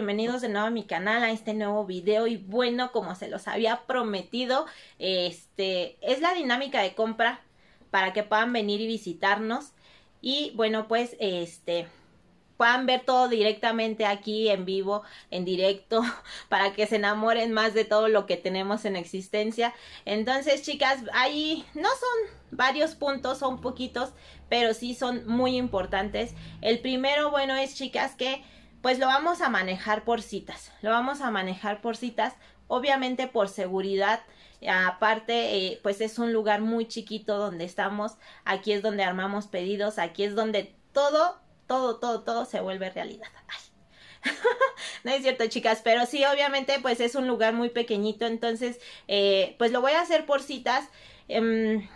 bienvenidos de nuevo a mi canal, a este nuevo video y bueno, como se los había prometido, este es la dinámica de compra para que puedan venir y visitarnos y bueno, pues este puedan ver todo directamente aquí en vivo, en directo, para que se enamoren más de todo lo que tenemos en existencia. Entonces, chicas, ahí no son varios puntos, son poquitos, pero sí son muy importantes. El primero, bueno, es, chicas, que pues lo vamos a manejar por citas. Lo vamos a manejar por citas, obviamente por seguridad. Aparte, eh, pues es un lugar muy chiquito donde estamos. Aquí es donde armamos pedidos. Aquí es donde todo, todo, todo, todo se vuelve realidad. no es cierto, chicas, pero sí, obviamente, pues es un lugar muy pequeñito. Entonces, eh, pues lo voy a hacer por citas. Em,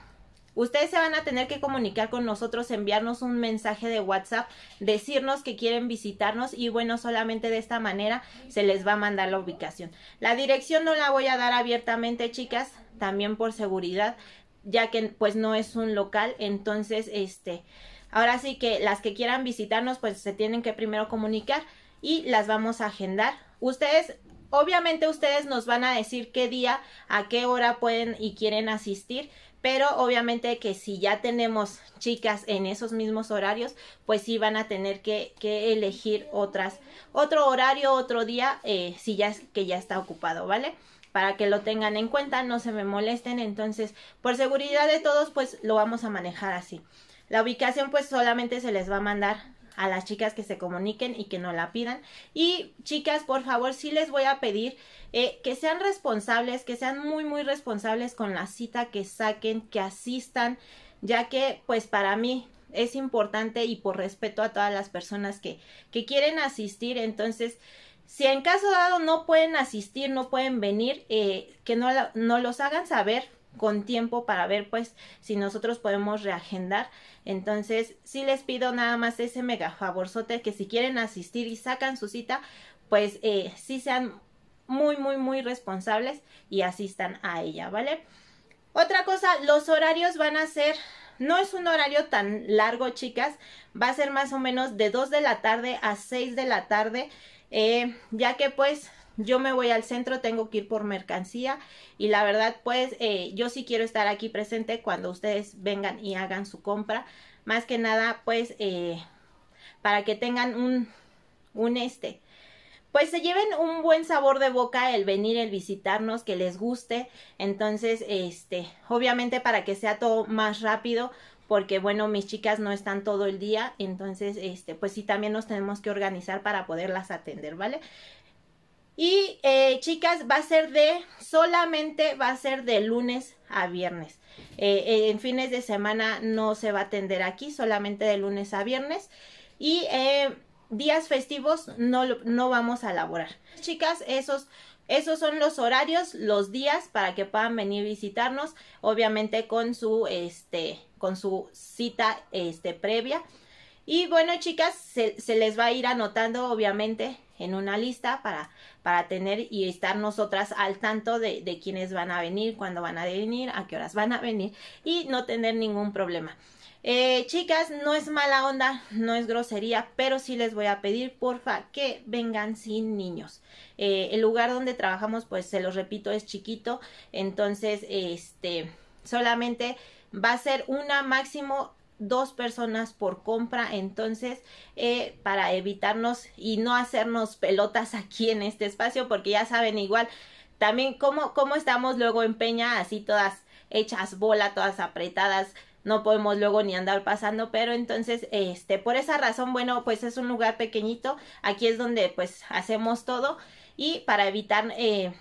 Ustedes se van a tener que comunicar con nosotros, enviarnos un mensaje de WhatsApp, decirnos que quieren visitarnos y bueno, solamente de esta manera se les va a mandar la ubicación. La dirección no la voy a dar abiertamente, chicas, también por seguridad, ya que pues no es un local, entonces este, ahora sí que las que quieran visitarnos pues se tienen que primero comunicar y las vamos a agendar. Ustedes Obviamente ustedes nos van a decir qué día, a qué hora pueden y quieren asistir, pero obviamente que si ya tenemos chicas en esos mismos horarios, pues sí van a tener que, que elegir otras, otro horario, otro día, eh, si ya es que ya está ocupado, ¿vale? Para que lo tengan en cuenta, no se me molesten, entonces, por seguridad de todos, pues lo vamos a manejar así. La ubicación, pues solamente se les va a mandar a las chicas que se comuniquen y que no la pidan. Y chicas, por favor, sí les voy a pedir eh, que sean responsables, que sean muy, muy responsables con la cita que saquen, que asistan, ya que pues para mí es importante y por respeto a todas las personas que, que quieren asistir, entonces... Si en caso dado no pueden asistir, no pueden venir, eh, que no, no los hagan saber con tiempo para ver pues si nosotros podemos reagendar. Entonces, sí les pido nada más ese mega favorzote que si quieren asistir y sacan su cita, pues eh, sí sean muy, muy, muy responsables y asistan a ella, ¿vale? Otra cosa, los horarios van a ser, no es un horario tan largo, chicas, va a ser más o menos de 2 de la tarde a 6 de la tarde, eh, ya que pues yo me voy al centro, tengo que ir por mercancía y la verdad pues eh, yo sí quiero estar aquí presente cuando ustedes vengan y hagan su compra. Más que nada pues eh, para que tengan un, un este, pues se lleven un buen sabor de boca el venir, el visitarnos, que les guste. Entonces, este, obviamente para que sea todo más rápido, porque bueno, mis chicas no están todo el día, entonces, este, pues sí, también nos tenemos que organizar para poderlas atender, ¿vale? Y eh, chicas, va a ser de, solamente va a ser de lunes a viernes. Eh, eh, en fines de semana no se va a atender aquí, solamente de lunes a viernes. Y días festivos no, no vamos a elaborar. Chicas, esos, esos son los horarios, los días para que puedan venir a visitarnos, obviamente con su, este, con su cita este, previa. Y bueno, chicas, se, se les va a ir anotando, obviamente, en una lista para, para tener y estar nosotras al tanto de, de quiénes van a venir, cuándo van a venir, a qué horas van a venir y no tener ningún problema. Eh, chicas, no es mala onda, no es grosería, pero sí les voy a pedir, porfa, que vengan sin niños. Eh, el lugar donde trabajamos, pues se los repito, es chiquito, entonces, este, solamente va a ser una máximo dos personas por compra entonces eh, para evitarnos y no hacernos pelotas aquí en este espacio porque ya saben igual también cómo, cómo estamos luego en peña así todas hechas bola todas apretadas no podemos luego ni andar pasando pero entonces este por esa razón bueno pues es un lugar pequeñito aquí es donde pues hacemos todo y para evitar eh,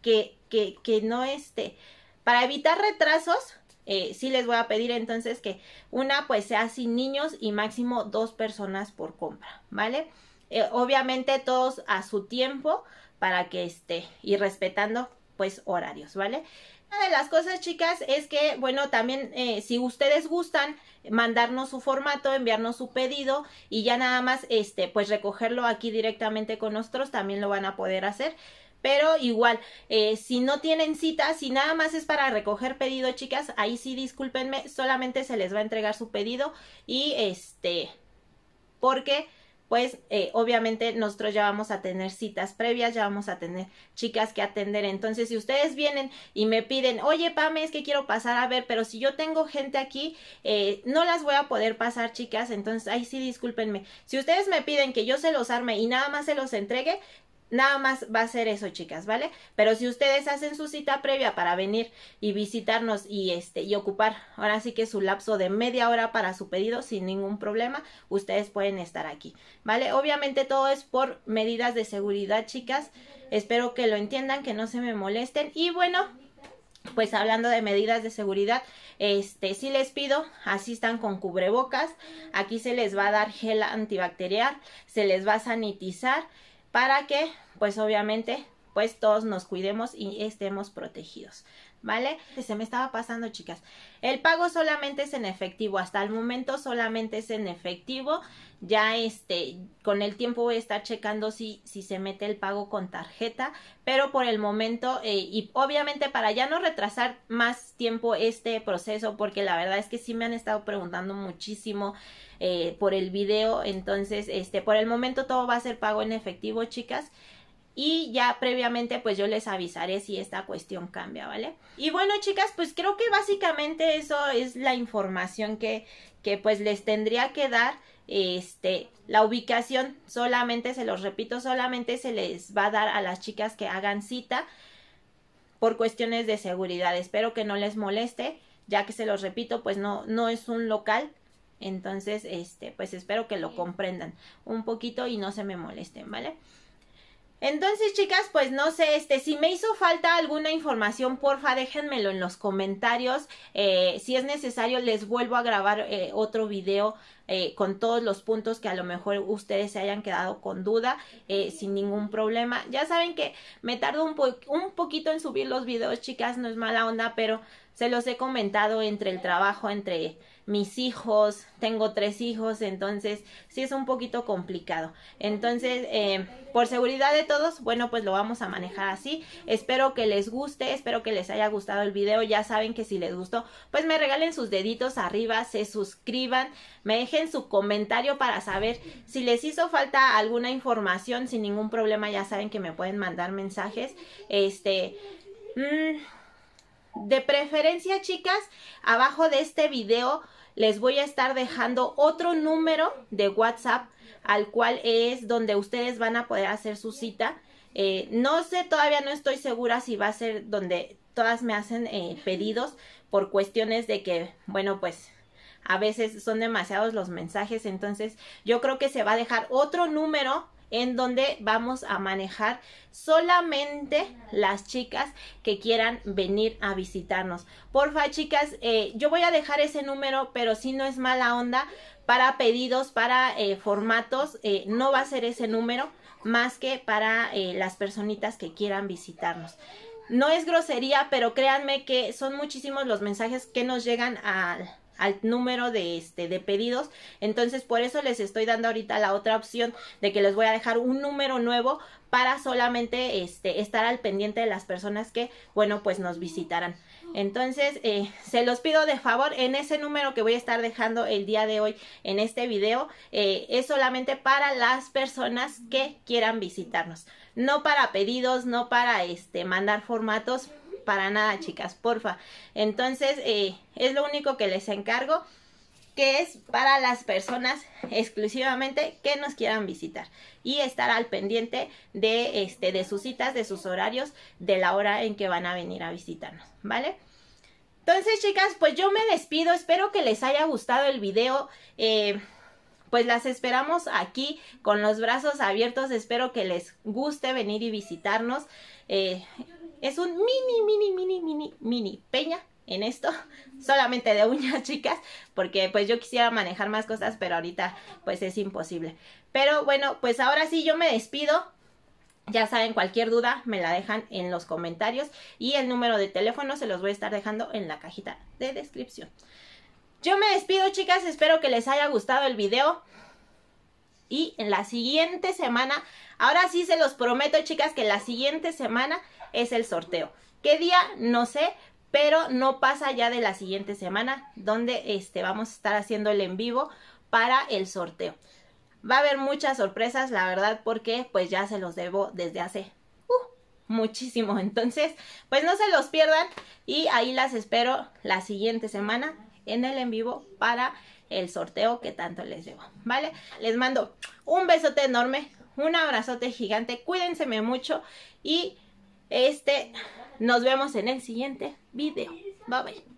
que, que, que no este para evitar retrasos eh, sí les voy a pedir entonces que una pues sea sin niños y máximo dos personas por compra, ¿vale? Eh, obviamente todos a su tiempo para que esté y respetando pues horarios, ¿vale? Una de las cosas, chicas, es que, bueno, también eh, si ustedes gustan mandarnos su formato, enviarnos su pedido y ya nada más, este, pues recogerlo aquí directamente con nosotros, también lo van a poder hacer. Pero igual, eh, si no tienen cita, si nada más es para recoger pedido, chicas, ahí sí discúlpenme, solamente se les va a entregar su pedido y este, porque pues eh, obviamente nosotros ya vamos a tener citas previas, ya vamos a tener chicas que atender. Entonces, si ustedes vienen y me piden, oye, Pame, es que quiero pasar a ver, pero si yo tengo gente aquí, eh, no las voy a poder pasar, chicas. Entonces, ahí sí, discúlpenme. Si ustedes me piden que yo se los arme y nada más se los entregue, Nada más va a ser eso, chicas, ¿vale? Pero si ustedes hacen su cita previa para venir y visitarnos y este y ocupar ahora sí que su lapso de media hora para su pedido sin ningún problema, ustedes pueden estar aquí, ¿vale? Obviamente todo es por medidas de seguridad, chicas. Espero que lo entiendan, que no se me molesten y bueno, pues hablando de medidas de seguridad, este sí les pido, asistan con cubrebocas, aquí se les va a dar gel antibacterial, se les va a sanitizar para que pues obviamente pues todos nos cuidemos y estemos protegidos. ¿Vale? Se me estaba pasando, chicas. El pago solamente es en efectivo. Hasta el momento solamente es en efectivo. Ya este, con el tiempo voy a estar checando si, si se mete el pago con tarjeta. Pero por el momento, eh, y obviamente para ya no retrasar más tiempo este proceso, porque la verdad es que sí me han estado preguntando muchísimo eh, por el video. Entonces, este, por el momento todo va a ser pago en efectivo, chicas. Y ya previamente pues yo les avisaré si esta cuestión cambia, ¿vale? Y bueno, chicas, pues creo que básicamente eso es la información que, que pues les tendría que dar. Este, la ubicación solamente, se los repito, solamente se les va a dar a las chicas que hagan cita por cuestiones de seguridad. Espero que no les moleste, ya que se los repito, pues no, no es un local, entonces, este, pues espero que lo comprendan un poquito y no se me molesten, ¿vale? Entonces, chicas, pues no sé, este, si me hizo falta alguna información, porfa, déjenmelo en los comentarios. Eh, si es necesario, les vuelvo a grabar eh, otro video eh, con todos los puntos que a lo mejor ustedes se hayan quedado con duda, sin ningún problema. Ya saben que me tardo un, un poquito en subir los videos, chicas, no es mala onda, pero se los he comentado entre el trabajo, entre mis hijos, tengo tres hijos, entonces sí es un poquito complicado. Entonces, eh, por seguridad de todos, bueno, pues lo vamos a manejar así. Espero que les guste, espero que les haya gustado el video. Ya saben que si les gustó, pues me regalen sus deditos arriba, se suscriban, me dejen su comentario para saber si les hizo falta alguna información sin ningún problema. Ya saben que me pueden mandar mensajes. Este... Mmm, de preferencia, chicas, abajo de este video les voy a estar dejando otro número de WhatsApp al cual es donde ustedes van a poder hacer su cita. Eh, no sé, todavía no estoy segura si va a ser donde todas me hacen eh, pedidos por cuestiones de que, bueno, pues a veces son demasiados los mensajes, entonces yo creo que se va a dejar otro número en donde vamos a manejar solamente las chicas que quieran venir a visitarnos. Porfa, chicas, eh, yo voy a dejar ese número, pero si no es mala onda, para pedidos, para eh, formatos, eh, no va a ser ese número, más que para las personitas que quieran visitarnos. No es grosería, pero créanme que son muchísimos los mensajes que nos llegan al al número de este de pedidos. Entonces por eso les estoy dando ahorita la otra opción de que les voy a dejar un número nuevo para solamente este estar al pendiente de las personas que bueno pues nos visitarán. Entonces eh, se los pido de favor en ese número que voy a estar dejando el día de hoy en este video eh, es solamente para las personas que quieran visitarnos. No para pedidos no para este mandar formatos para nada, chicas, porfa. Entonces, eh, es lo único que les encargo, que es para las personas exclusivamente que nos quieran visitar y estar al pendiente de, este, de sus citas, de sus horarios, de la hora en que van a venir a visitarnos, ¿vale? Entonces, chicas, pues yo me despido. Espero que les haya gustado el video. Eh, pues las esperamos aquí con los brazos abiertos. Espero que les guste venir y visitarnos. Eh, es un mini, mini, mini, mini, mini peña en esto, solamente de uñas, chicas, porque pues yo quisiera manejar más cosas, pero ahorita pues es imposible. Pero bueno, pues ahora sí yo me despido. Ya saben, cualquier duda me la dejan en los comentarios y el número de teléfono se los voy a estar dejando en la cajita de descripción. Yo me despido, chicas, espero que les haya gustado el video. Y en la siguiente semana, ahora sí se los prometo, chicas, que la siguiente semana es el sorteo. ¿Qué día? No sé, pero no pasa ya de la siguiente semana donde este, vamos a estar haciendo el en vivo para el sorteo. Va a haber muchas sorpresas, la verdad, porque pues ya se los debo desde hace uh, muchísimo. Entonces, pues no se los pierdan y ahí las espero la siguiente semana en el en vivo para el sorteo que tanto les debo, ¿vale? Les mando un besote enorme, un abrazote gigante, cuídense mucho y este nos vemos en el siguiente video. Bye bye.